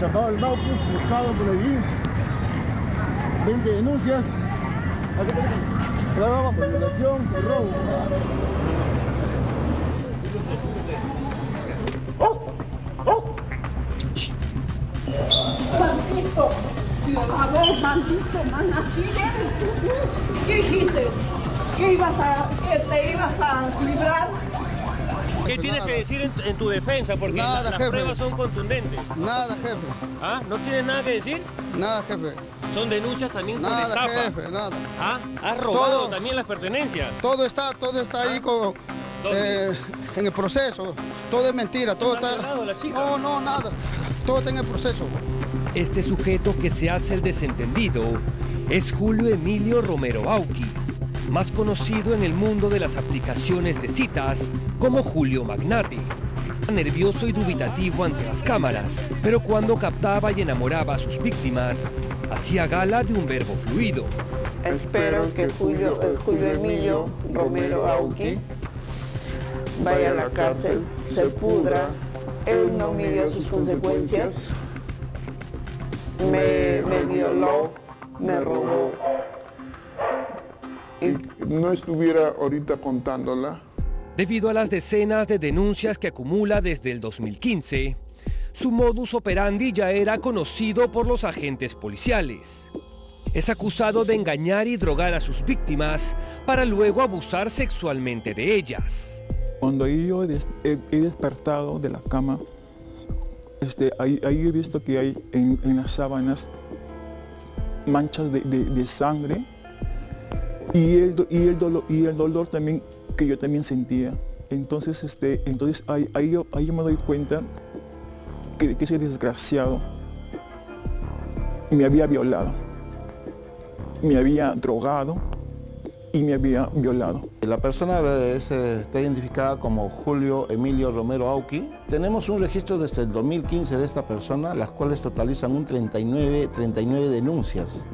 Sacado el Nauki, buscado por allí. 20 denuncias. Grabamos por violación y robo. Maldito, violador, maldito, man, así eres. ¿Qué dijiste? ¿Que ibas a, que te ibas a librar? ¿Qué tienes que decir en, en tu defensa? Porque Nada, la- las jefe. pruebas son contundentes. Nada, jefe. ¿Ah? ¿No tienes nada que decir? Nada, jefe. Son denuncias también por Nada, estafa. jefe, nada. ¿Ah? ¿Has robado Todo. también las pertenencias? Todo está, todo está ahí con, eh, en el proceso. Todo es mentira, todo está. No, no, nada. Todo está en el proceso. Este sujeto que se hace el desentendido es Julio Emilio Romero Auqui, más conocido en el mundo de las aplicaciones de citas como Julio Magnate. Nervioso y dubitativo ante las cámaras, pero cuando captaba y enamoraba a sus víctimas, hacía gala de un verbo fluido. Espero que Julio, el Julio Emilio Romero Auqui vaya a la cárcel, se pudra, él no midió sus consecuencias, me violó, me robó. No estuviera ahorita contándola, Debido a las decenas de denuncias que acumula desde el 2015, su modus operandi ya era conocido por los agentes policiales. Es acusado de engañar y drogar a sus víctimas para luego abusar sexualmente de ellas. Cuando yo he, he despertado de la cama, este, ahí, ahí he visto que hay en, en las sábanas manchas de, de- de sangre y el, y, el dolor, y el dolor también que yo también sentía. Entonces, este, entonces ahí, ahí yo, me doy cuenta que, que ese desgraciado me había violado, me había drogado y me había violado. La persona es, eh, está identificada como Julio Emilio Romero Auqui. Tenemos un registro desde el 2015 de esta persona, las cuales totalizan un 39, 39 denuncias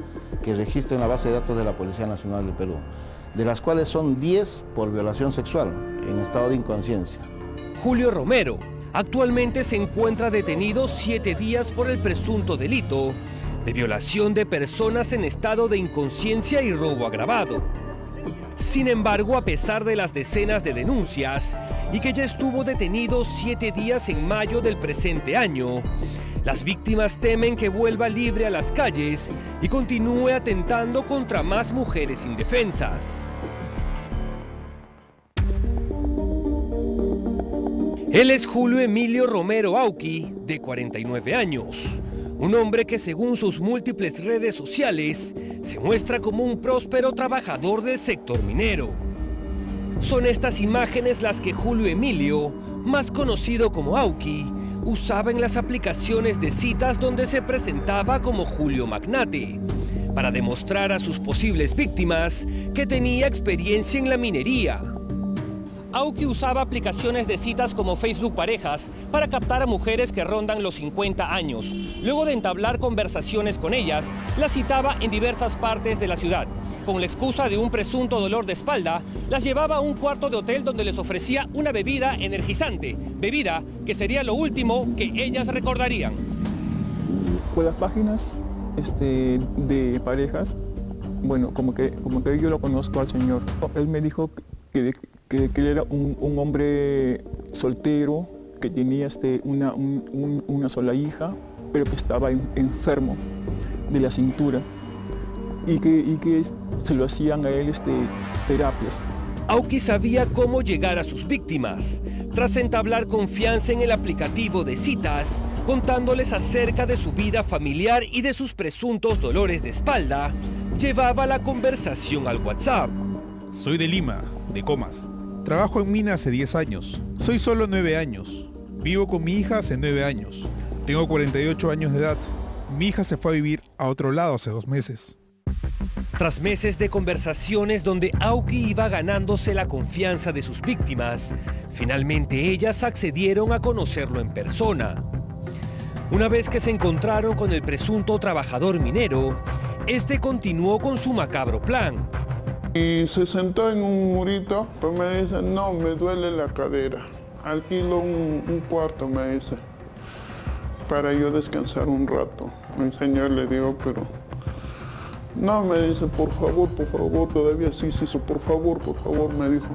que registra en la base de datos de la Policía Nacional del Perú, de las cuales son 10 por violación sexual en estado de inconsciencia. Julio Romero actualmente se encuentra detenido siete días por el presunto delito de violación de personas en estado de inconsciencia y robo agravado. Sin embargo, a pesar de las decenas de denuncias y que ya estuvo detenido siete días en mayo del presente año, las víctimas temen que vuelva libre a las calles y continúe atentando contra más mujeres indefensas. Él es Julio Emilio Romero Auqui, de 49 años. Un hombre que según sus múltiples redes sociales se muestra como un próspero trabajador del sector minero. Son estas imágenes las que Julio Emilio, más conocido como Auqui, usaba en las aplicaciones de citas donde se presentaba como Julio Magnate, para demostrar a sus posibles víctimas que tenía experiencia en la minería. Auki usaba aplicaciones de citas como Facebook Parejas para captar a mujeres que rondan los 50 años. Luego de entablar conversaciones con ellas, las citaba en diversas partes de la ciudad. Con la excusa de un presunto dolor de espalda, las llevaba a un cuarto de hotel donde les ofrecía una bebida energizante, bebida que sería lo último que ellas recordarían. Por las páginas este, de parejas, bueno, como que, como que yo lo conozco al señor. Él me dijo que, que, él era un, hombre soltero, que tenía este, una, un- un- una sola hija, pero que estaba en- enfermo de la cintura y que, y que se lo hacían a él este, terapias. Auki sabía cómo llegar a sus víctimas, tras entablar confianza en el aplicativo de citas, contándoles acerca de su vida familiar y de sus presuntos dolores de espalda, llevaba la conversación al WhatsApp. Soy de Lima, de Comas. Trabajo en mina hace 10 años. Soy solo 9 años. Vivo con mi hija hace 9 años. Tengo 48 años de edad. Mi hija se fue a vivir a otro lado hace dos meses. Tras meses de conversaciones donde Auki iba ganándose la confianza de sus víctimas, finalmente ellas accedieron a conocerlo en persona. Una vez que se encontraron con el presunto trabajador minero, este continuó con su macabro plan. Y se sentó en un murito, pues me dice, no, me duele la cadera. Alquilo un, un cuarto, me dice, para yo descansar un rato. Mi señor le digo, pero no, me dice, por favor, por favor, todavía sí, sí, por favor, por favor, me dijo.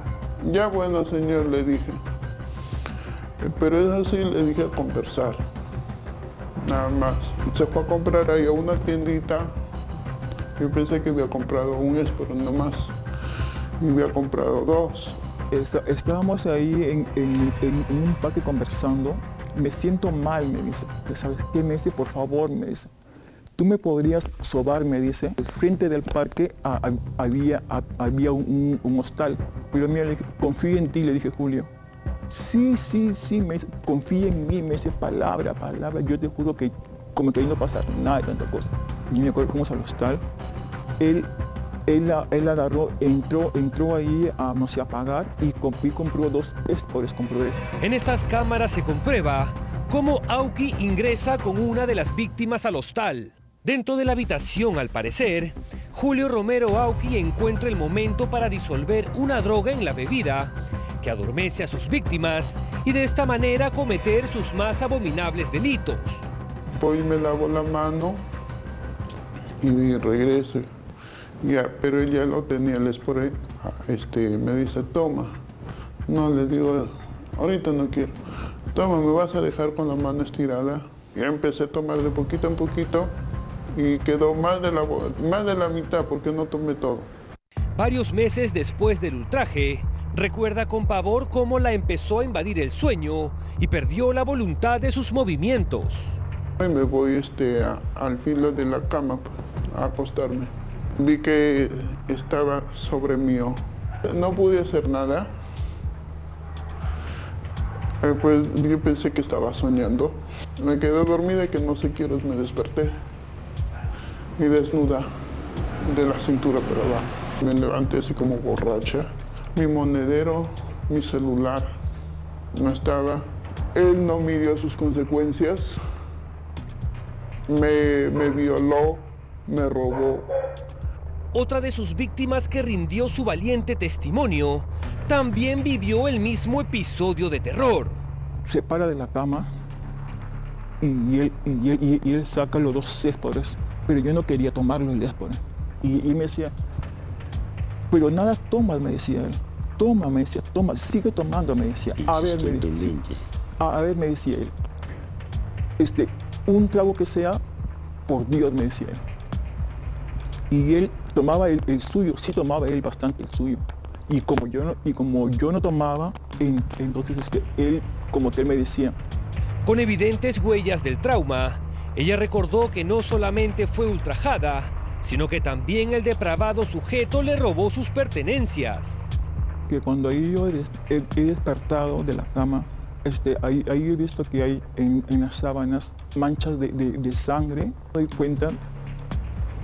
Ya bueno, señor, le dije. Pero es así, le dije a conversar. Nada más. Se fue a comprar ahí a una tiendita. Yo pensé que había comprado un pero no más. Y había comprado dos. Estábamos ahí en, un parque conversando. Me siento mal, me dice. ¿Sabes qué? Me dice, por favor, me dice tú me podrías sobar, me dice. Frente del parque había, había un, hostal. Pero mira, confío en ti, le dije Julio. Sí, sí, sí, me confía en mí, me dice palabra, palabra. Yo te juro que como que ahí no pasa nada de tanta cosa. Y me acuerdo fuimos al hostal. Él, él, él agarró, entró, entró ahí a, no sé, a pagar y, y compró dos espores, compró él. En estas cámaras se comprueba cómo Auki ingresa con una de las víctimas al hostal. Dentro de la habitación, al parecer, Julio Romero Auqui encuentra el momento para disolver una droga en la bebida que adormece a sus víctimas y de esta manera cometer sus más abominables delitos. Hoy me lavo la mano y regreso. Ya, pero él ya lo tenía el spray. Ah, este, me dice, toma. No, le digo, ahorita no quiero. Toma, me vas a dejar con la mano estirada. Ya empecé a tomar de poquito en poquito y quedó más de, la, más de la mitad porque no tomé todo. Varios meses después del ultraje, recuerda con pavor cómo la empezó a invadir el sueño y perdió la voluntad de sus movimientos. Me voy este, al filo de la cama a acostarme. Vi que estaba sobre mí. No pude hacer nada. Eh, pues yo pensé que estaba soñando. Me quedé dormida y que no sé qué horas me desperté y desnuda de la cintura para abajo. Me levanté así como borracha. Mi monedero, mi celular no estaba. Él no midió sus consecuencias. Me, me violó, me robó. Otra de sus víctimas que rindió su valiente testimonio también vivió el mismo episodio de terror. Se para de la cama y él, y él, saca los dos céspedes pero yo no quería tomarlo el diáspora. Y, y me decía, pero nada tomas, me decía él. Toma, me decía, toma, sigue tomando, me decía. A ver, me decía, a, ver, me decía él. Este, un trago que sea, por Dios, me decía él. Y él tomaba el, suyo, sí tomaba él bastante el suyo. Y como yo no, y como yo no tomaba, entonces este, él, como que él me decía. Con evidentes huellas del trauma, ella recordó que no solamente fue ultrajada, sino que también el depravado sujeto le robó sus pertenencias. Que cuando yo he, despertado de la cama, este, ahí, he visto que hay en, las sábanas manchas de, sangre. Me doy cuenta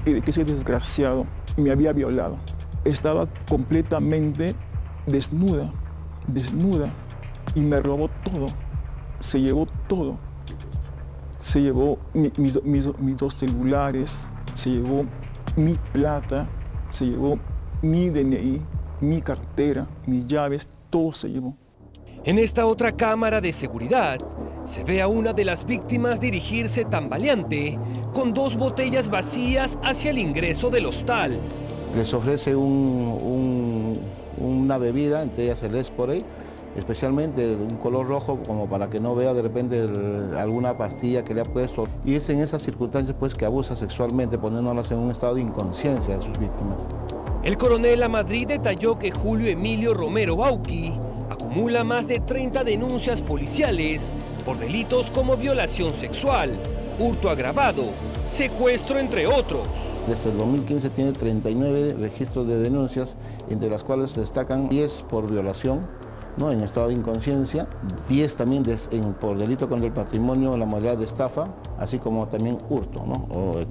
que, que ese desgraciado me había violado. Estaba completamente desnuda, desnuda, y me robó todo. Se llevó todo se llevó mis, dos celulares, se llevó mi plata, se llevó mi DNI, mi cartera, mis llaves, todo se llevó. En esta otra cámara de seguridad se ve a una de las víctimas dirigirse tambaleante con dos botellas vacías hacia el ingreso del hostal. Les ofrece una bebida, entre ellas el Esporay, especialmente de un color rojo como para que no vea de repente alguna pastilla que le ha puesto. Y es en esas circunstancias pues que abusa sexualmente poniéndolas en un estado de inconsciencia a sus víctimas. El coronel a Madrid detalló que Julio Emilio Romero Bauqui acumula más de 30 denuncias policiales por delitos como violación sexual, hurto agravado, secuestro entre otros. Desde el 2015 tiene 39 registros de denuncias, entre las cuales destacan 10 por violación, en estado de inconsciencia, 10 también por delito contra el patrimonio la modalidad de estafa, así como también hurto,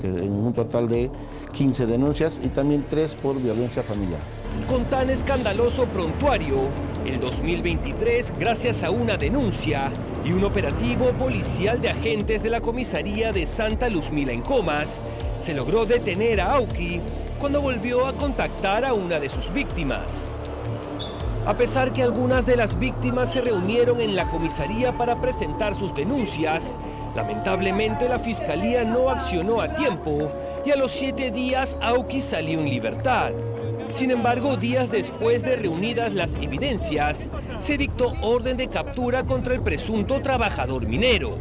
en un total de 15 denuncias y también 3 por violencia familiar. Con tan escandaloso prontuario, el 2023, gracias a una denuncia y un operativo policial de agentes de la comisaría de Santa Luzmila en Comas, se logró detener a Auki cuando volvió a contactar a una de sus víctimas. A pesar que algunas de las víctimas se reunieron en la comisaría para presentar sus denuncias, lamentablemente la fiscalía no accionó a tiempo y a los siete días Auki salió en libertad. Sin embargo, días después de reunidas las evidencias, se dictó orden de captura contra el presunto trabajador minero.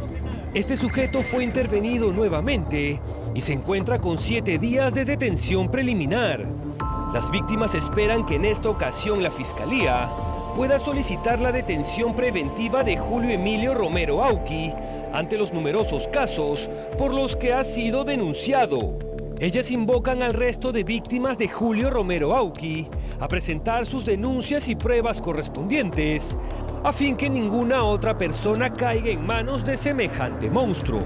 Este sujeto fue intervenido nuevamente y se encuentra con siete días de detención preliminar. Las víctimas esperan que en esta ocasión la Fiscalía pueda solicitar la detención preventiva de Julio Emilio Romero Auqui ante los numerosos casos por los que ha sido denunciado. Ellas invocan al resto de víctimas de Julio Romero Auqui a presentar sus denuncias y pruebas correspondientes a fin que ninguna otra persona caiga en manos de semejante monstruo.